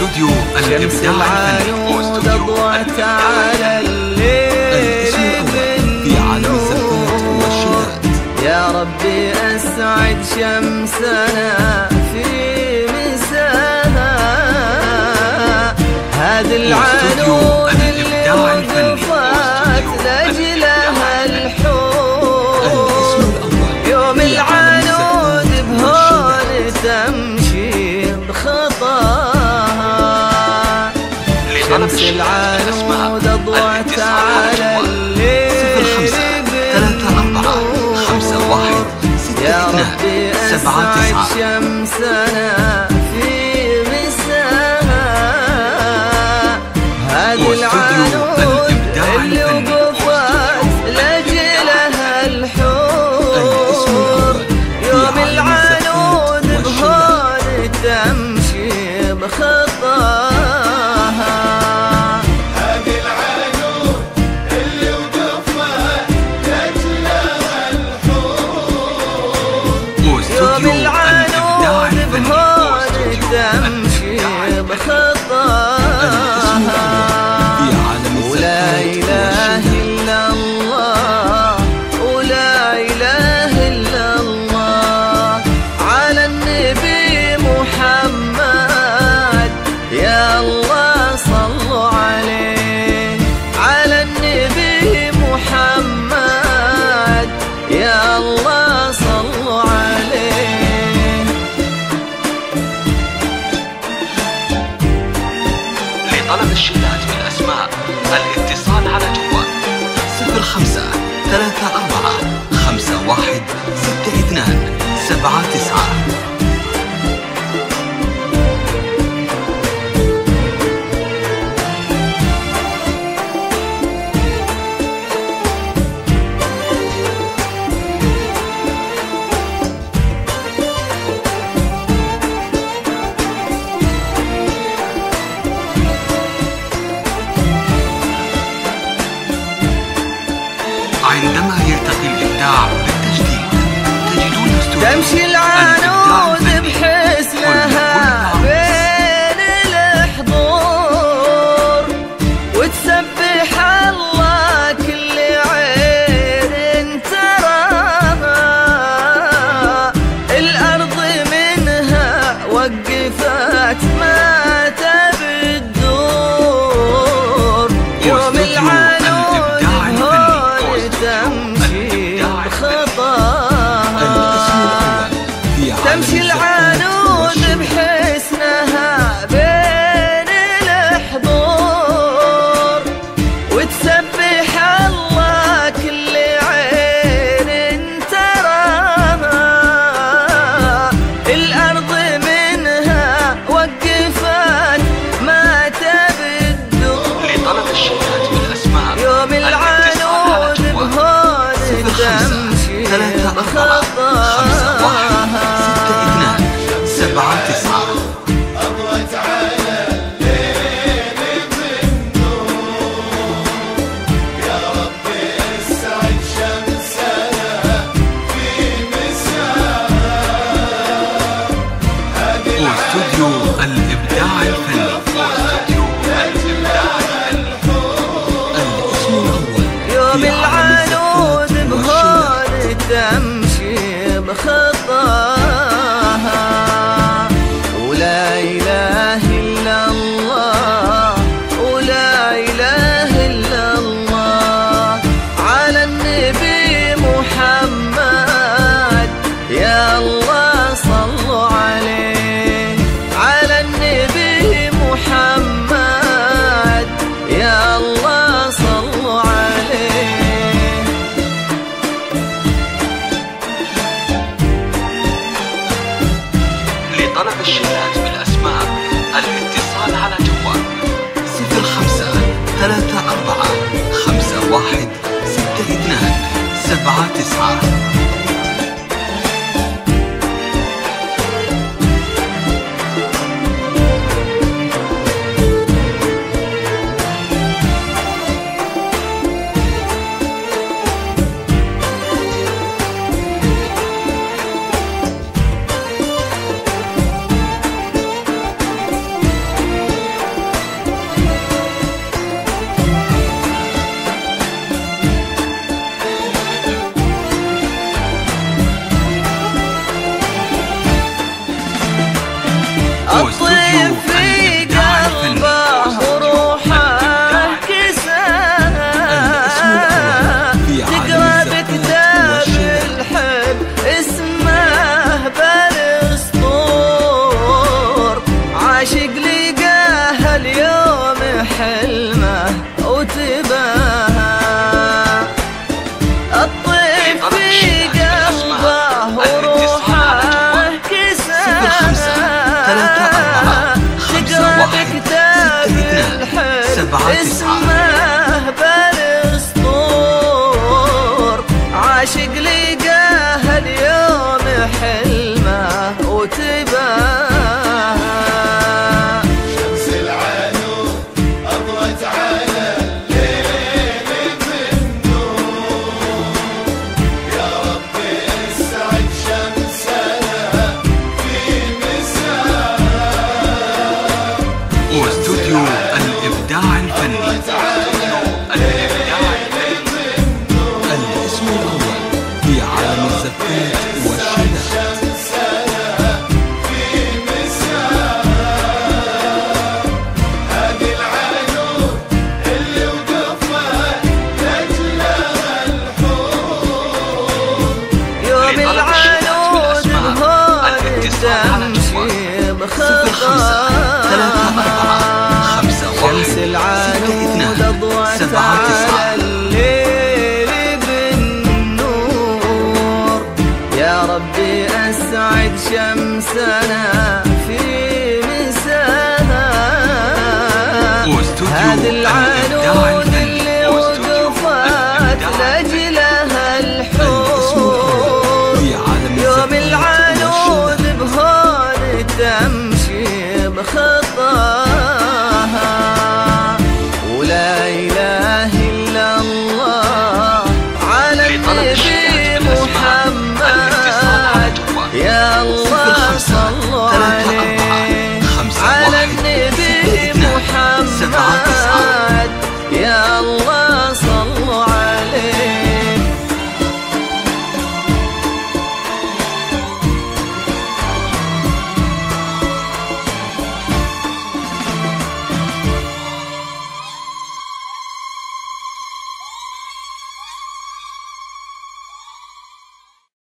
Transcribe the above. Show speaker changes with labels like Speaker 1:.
Speaker 1: استوديو
Speaker 2: الابداع الفني واستوديو
Speaker 1: على الليل
Speaker 2: في عالم
Speaker 1: يا ربي أسعد شمسنا في مساها. هذا العنود اللي وقفت لأجلها
Speaker 2: الحوت
Speaker 1: يوم العنود بهون
Speaker 2: تم
Speaker 1: العنود
Speaker 2: أضوعت
Speaker 1: على الليل يا ربي أسعد شمسنا في مساها. هذه العنود اللي وقفت لأجلها الحور. يوم العنود بهون تمشي بخطر
Speaker 2: طلب الشيلات بالأسماء الاتصال على جوال صفر خمسة ثلاثة أربعة خمسة واحد ستة اثنان سبعة تسعة. عندما يلتقي الإبداع بالتجديد تجدون
Speaker 1: تمشي العالم. 两颗
Speaker 2: طلب الشتات بالأسماء. الاتصال على جوال صفر خمسة ثلاثة أربعة خمسة واحد ستة اثنان سبعة تسعة.
Speaker 1: الحب اسمه بالاسطور
Speaker 3: شمسنا